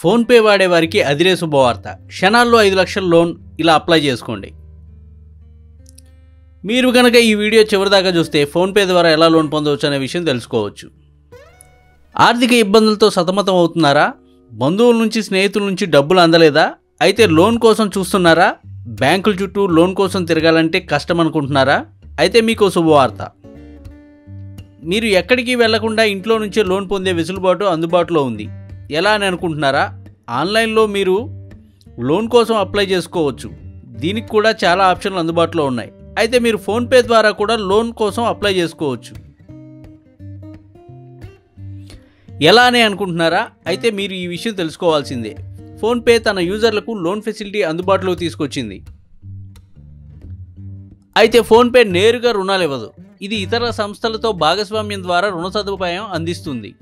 PhonePe వాడేవారికి అదిరే శుభవార్త. క్షణాల్లో ఐదు లక్షల లోన్ ఇలా అప్లై చేసుకోండి. మీరు కనుక ఈ వీడియో చివరిదాకా చూస్తే ఫోన్పే ద్వారా ఎలా లోన్ పొందవచ్చు అనే విషయం తెలుసుకోవచ్చు. ఆర్థిక ఇబ్బందులతో సతమతం అవుతున్నారా? బంధువుల నుంచి స్నేహితుల నుంచి డబ్బులు అందలేదా? అయితే లోన్ కోసం చూస్తున్నారా? బ్యాంకుల చుట్టూ లోన్ కోసం తిరగాలంటే కష్టం అనుకుంటున్నారా? అయితే మీకు శుభవార్త. మీరు ఎక్కడికి వెళ్ళకుండా ఇంట్లో నుంచే లోన్ పొందే వెసులుబాటు అందుబాటులో ఉంది. ఎలా అని అనుకుంటున్నారా? ఆన్లైన్లో మీరు లోన్ కోసం అప్లై చేసుకోవచ్చు. దీనికి కూడా చాలా ఆప్షన్లు అందుబాటులో ఉన్నాయి. అయితే మీరు ఫోన్పే ద్వారా కూడా లోన్ కోసం అప్లై చేసుకోవచ్చు. ఎలా అని అనుకుంటున్నారా? అయితే మీరు ఈ విషయం తెలుసుకోవాల్సిందే. ఫోన్పే తన యూజర్లకు లోన్ ఫెసిలిటీ అందుబాటులో తీసుకొచ్చింది. అయితే ఫోన్పే నేరుగా రుణాలు ఇవ్వదు. ఇది ఇతర సంస్థలతో భాగస్వామ్యం ద్వారా రుణ సదుపాయం అందిస్తుంది.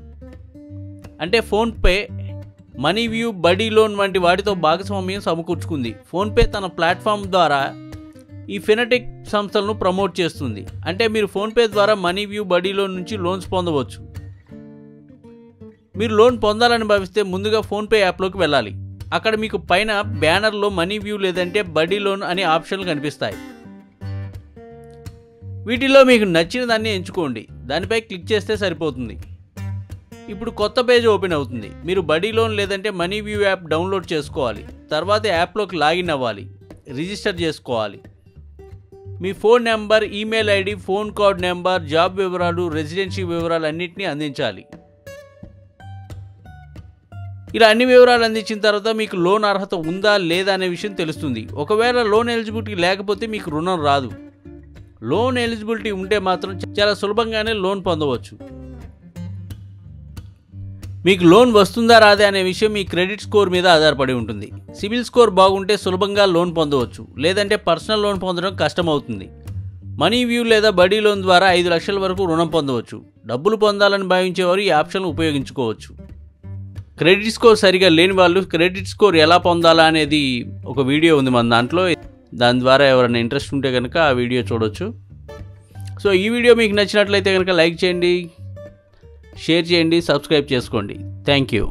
అంటే PhonePe Money View Buddy Loan వంటి వాటితో భాగస్వామ్యం సమకూర్చుకుంది. ఫోన్పే తన ప్లాట్ఫామ్ ద్వారా ఈ ఫినటెక్ సంస్థలను ప్రమోట్ చేస్తుంది. అంటే మీరు ఫోన్పే ద్వారా మనీ వ్యూ బడీ లోన్ నుంచి లోన్స్ పొందవచ్చు. మీరు లోన్ పొందాలని భావిస్తే ముందుగా ఫోన్పే యాప్లోకి వెళ్ళాలి. అక్కడ మీకు పైన బ్యానర్లో మనీ వ్యూ లేదంటే బడీ లోన్ అనే ఆప్షన్లు కనిపిస్తాయి. వీటిలో మీకు నచ్చిన దాన్ని ఎంచుకోండి. దానిపై క్లిక్ చేస్తే సరిపోతుంది. ఇప్పుడు కొత్త పేజ్ ఓపెన్ అవుతుంది. మీరు బడీ లోన్ లేదంటే మనీ వ్యూ యాప్ డౌన్లోడ్ చేసుకోవాలి. తర్వాత యాప్లోకి లాగిన్ అవ్వాలి. రిజిస్టర్ చేసుకోవాలి. మీ phone number email ID phone card number job వివరాలు రెసిడెన్సీ వివరాలు అన్నింటినీ అందించాలి. ఇలా అన్ని వివరాలు అందించిన తర్వాత మీకు లోన్ అర్హత ఉందా లేదా అనే విషయం తెలుస్తుంది. ఒకవేళ లోన్ ఎలిజిబిలిటీ లేకపోతే మీకు రుణం రాదు. లోన్ ఎలిజిబిలిటీ ఉంటే మాత్రం చాలా సులభంగానే లోన్ పొందవచ్చు. మీకు లోన్ వస్తుందా రాదే అనే విషయం మీ క్రెడిట్ స్కోర్ మీద ఆధారపడి ఉంటుంది. సిబిల్ స్కోర్ బాగుంటే సులభంగా లోన్ పొందవచ్చు. లేదంటే పర్సనల్ లోన్ పొందడం కష్టమవుతుంది. మనీ వ్యూ లేదా బడీ లోన్ ద్వారా ఐదు లక్షల వరకు రుణం పొందవచ్చు. డబ్బులు పొందాలని భావించేవారు ఈ ఆప్షన్ ఉపయోగించుకోవచ్చు. క్రెడిట్ స్కోర్ సరిగా లేని వాళ్ళు క్రెడిట్ స్కోర్ ఎలా పొందాలా అనేది ఒక వీడియో ఉంది మన దాంట్లో. దాని ద్వారా ఎవరైనా ఇంట్రెస్ట్ ఉంటే కనుక ఆ వీడియో చూడొచ్చు. సో ఈ వీడియో మీకు నచ్చినట్లయితే కనుక లైక్ చేయండి. షేర్ చేయండి సబ్స్క్రైబ్ చేసుకోండి. Thank you